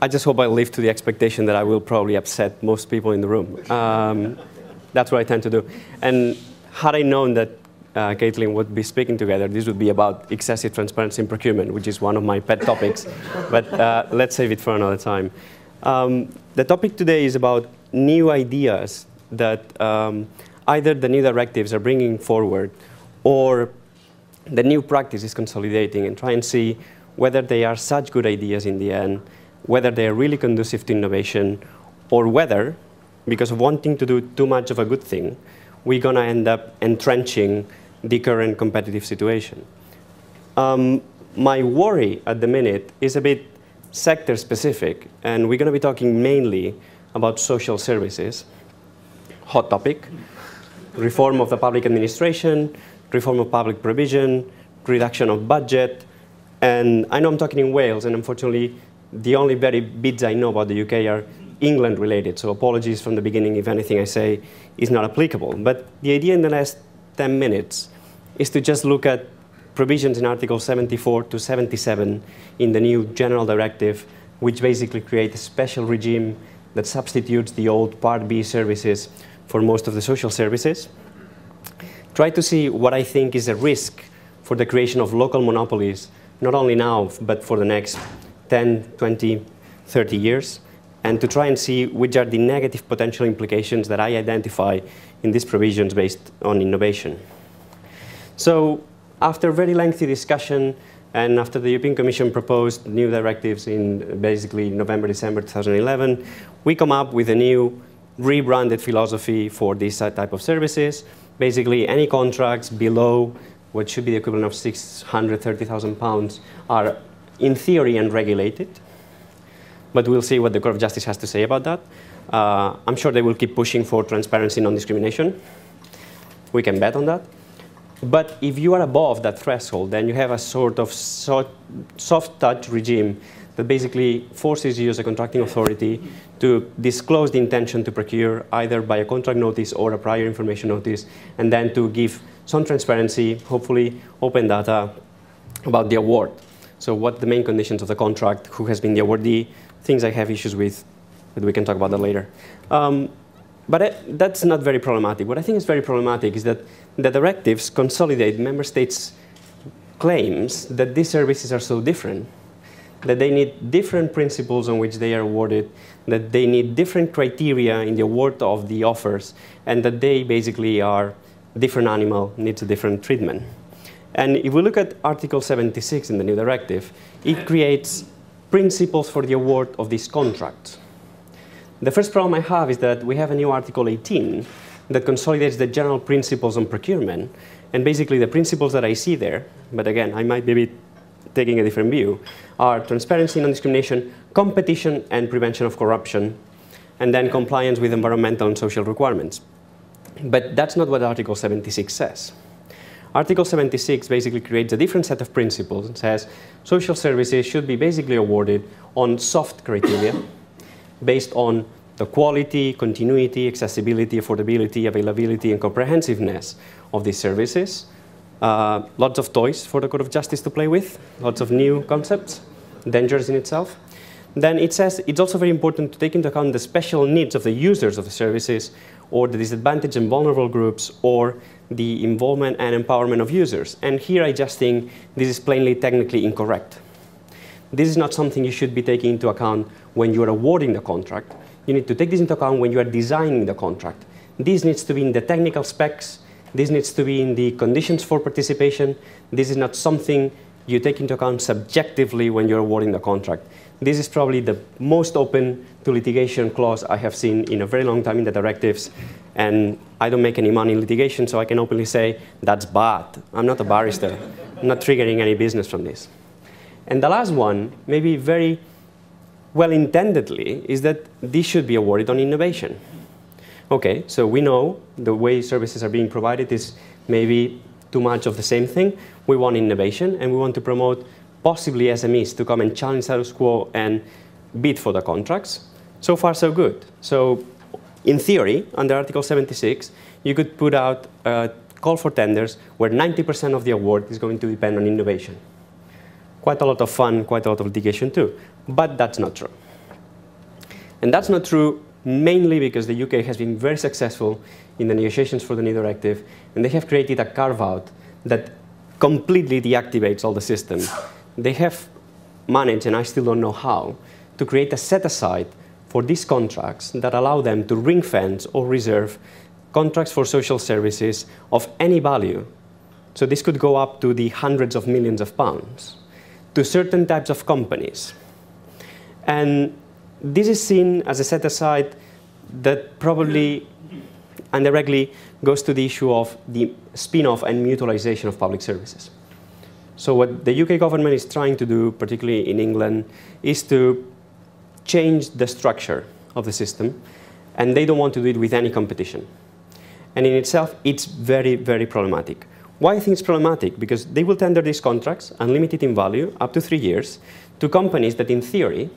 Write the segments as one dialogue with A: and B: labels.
A: I just hope I live to the expectation that I will probably upset most people in the room. Um, that's what I tend to do. And had I known that uh, Caitlin would be speaking together, this would be about excessive transparency in procurement, which is one of my pet topics. but uh, let's save it for another time. Um, the topic today is about new ideas that um, either the new directives are bringing forward or the new practice is consolidating and try and see whether they are such good ideas in the end, whether they are really conducive to innovation, or whether, because of wanting to do too much of a good thing, we're going to end up entrenching the current competitive situation. Um, my worry at the minute is a bit sector specific, and we're going to be talking mainly about social services. Hot topic. Reform of the public administration, reform of public provision, reduction of budget. And I know I'm talking in Wales, and unfortunately, the only very bits I know about the UK are England related. So apologies from the beginning if anything I say is not applicable. But the idea in the last 10 minutes is to just look at provisions in Article 74 to 77 in the new General Directive, which basically create a special regime that substitutes the old Part B services for most of the social services. Try to see what I think is a risk for the creation of local monopolies, not only now, but for the next 10, 20, 30 years, and to try and see which are the negative potential implications that I identify in these provisions based on innovation. So after very lengthy discussion, and after the European Commission proposed new directives in basically November, December 2011, we come up with a new rebranded philosophy for this type of services. Basically, any contracts below what should be the equivalent of 630,000 pounds are in theory unregulated. But we'll see what the Court of Justice has to say about that. Uh, I'm sure they will keep pushing for transparency non-discrimination. We can bet on that. But if you are above that threshold, then you have a sort of so soft touch regime that basically forces you as a contracting authority to disclose the intention to procure either by a contract notice or a prior information notice, and then to give some transparency, hopefully open data about the award. So what the main conditions of the contract, who has been the awardee, things I have issues with, but we can talk about that later. Um, but it, that's not very problematic. What I think is very problematic is that the directives consolidate member states' claims that these services are so different, that they need different principles on which they are awarded, that they need different criteria in the award of the offers, and that they basically are different animal, needs a different treatment. And if we look at Article 76 in the new directive, it creates principles for the award of these contracts. The first problem I have is that we have a new Article 18 that consolidates the general principles on procurement. And basically, the principles that I see there, but again, I might be taking a different view, are transparency, non-discrimination, competition, and prevention of corruption, and then compliance with environmental and social requirements. But that's not what Article 76 says. Article 76 basically creates a different set of principles and says social services should be basically awarded on soft criteria based on the quality, continuity, accessibility, affordability, availability, and comprehensiveness of these services. Uh, lots of toys for the Court of Justice to play with, lots of new concepts, dangers in itself. Then it says it's also very important to take into account the special needs of the users of the services or the disadvantaged and vulnerable groups or the involvement and empowerment of users. And here I just think this is plainly technically incorrect. This is not something you should be taking into account when you are awarding the contract. You need to take this into account when you are designing the contract. This needs to be in the technical specs. This needs to be in the conditions for participation. This is not something you take into account subjectively when you're awarding the contract. This is probably the most open to litigation clause I have seen in a very long time in the directives. And I don't make any money in litigation, so I can openly say, that's bad. I'm not a barrister. I'm not triggering any business from this. And the last one, maybe very well intendedly, is that this should be awarded on innovation. Okay, so we know the way services are being provided is maybe too much of the same thing. We want innovation and we want to promote possibly SMEs to come and challenge status quo and bid for the contracts. So far, so good. So in theory, under Article 76, you could put out a call for tenders where 90% of the award is going to depend on innovation quite a lot of fun, quite a lot of litigation too. But that's not true. And that's not true mainly because the UK has been very successful in the negotiations for the new directive, and they have created a carve-out that completely deactivates all the system. They have managed, and I still don't know how, to create a set-aside for these contracts that allow them to ring fence or reserve contracts for social services of any value. So this could go up to the hundreds of millions of pounds to certain types of companies. And this is seen as a set aside that probably indirectly goes to the issue of the spin-off and mutualization of public services. So what the UK government is trying to do, particularly in England, is to change the structure of the system, and they don't want to do it with any competition. And in itself, it's very, very problematic. Why I think it's problematic? Because they will tender these contracts, unlimited in value, up to three years, to companies that in theory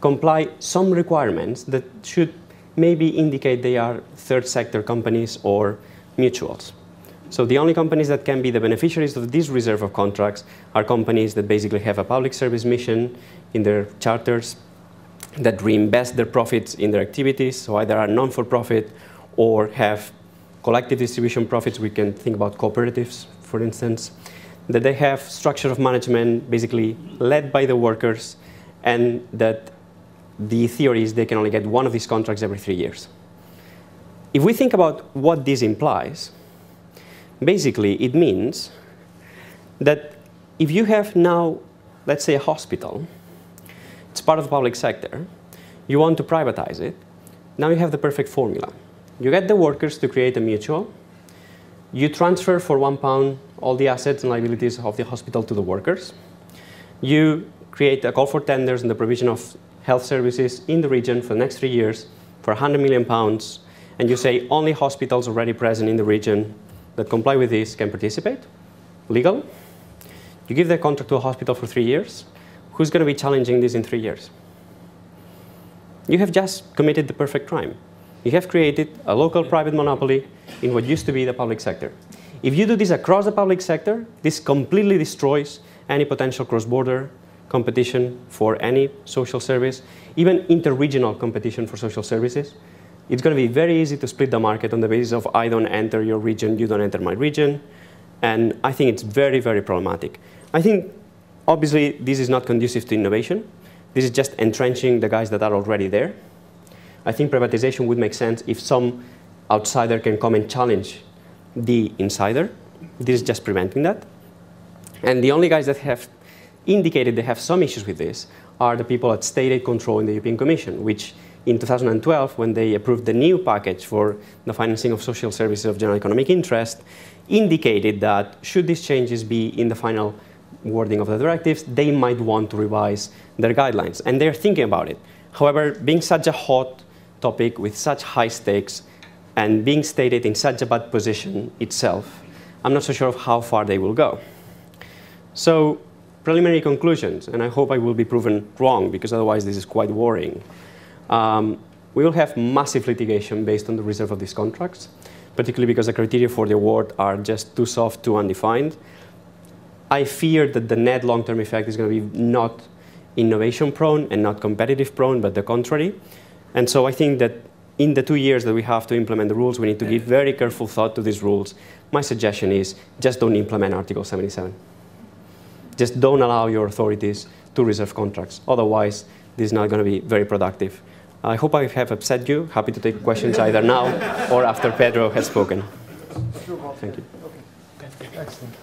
A: comply some requirements that should maybe indicate they are third sector companies or mutuals. So the only companies that can be the beneficiaries of this reserve of contracts are companies that basically have a public service mission in their charters, that reinvest their profits in their activities, so either are non-for-profit or have collective distribution profits. We can think about cooperatives, for instance, that they have structure of management basically led by the workers and that the theory is they can only get one of these contracts every three years. If we think about what this implies, basically it means that if you have now, let's say a hospital, it's part of the public sector, you want to privatize it, now you have the perfect formula. You get the workers to create a mutual, you transfer for one pound all the assets and liabilities of the hospital to the workers, you create a call for tenders and the provision of health services in the region for the next three years for 100 million pounds, and you say only hospitals already present in the region that comply with this can participate, legal. You give the contract to a hospital for three years. Who's going to be challenging this in three years? You have just committed the perfect crime. You have created a local private monopoly in what used to be the public sector. If you do this across the public sector, this completely destroys any potential cross-border competition for any social service, even interregional competition for social services. It's going to be very easy to split the market on the basis of I don't enter your region, you don't enter my region. And I think it's very, very problematic. I think, obviously, this is not conducive to innovation. This is just entrenching the guys that are already there. I think privatization would make sense if some outsider can come and challenge the insider. This is just preventing that. And the only guys that have indicated they have some issues with this are the people at state aid control in the European Commission, which in 2012, when they approved the new package for the financing of social services of general economic interest, indicated that should these changes be in the final wording of the directives, they might want to revise their guidelines. And they're thinking about it. However, being such a hot topic with such high stakes and being stated in such a bad position itself, I'm not so sure of how far they will go. So preliminary conclusions, and I hope I will be proven wrong because otherwise this is quite worrying. Um, we will have massive litigation based on the reserve of these contracts, particularly because the criteria for the award are just too soft, too undefined. I fear that the net long-term effect is going to be not innovation prone and not competitive prone, but the contrary. And so I think that in the two years that we have to implement the rules, we need to give very careful thought to these rules. My suggestion is just don't implement Article 77. Just don't allow your authorities to reserve contracts. Otherwise, this is not going to be very productive. I hope I have upset you. Happy to take questions either now or after Pedro has spoken. Thank you.
B: Okay. Excellent.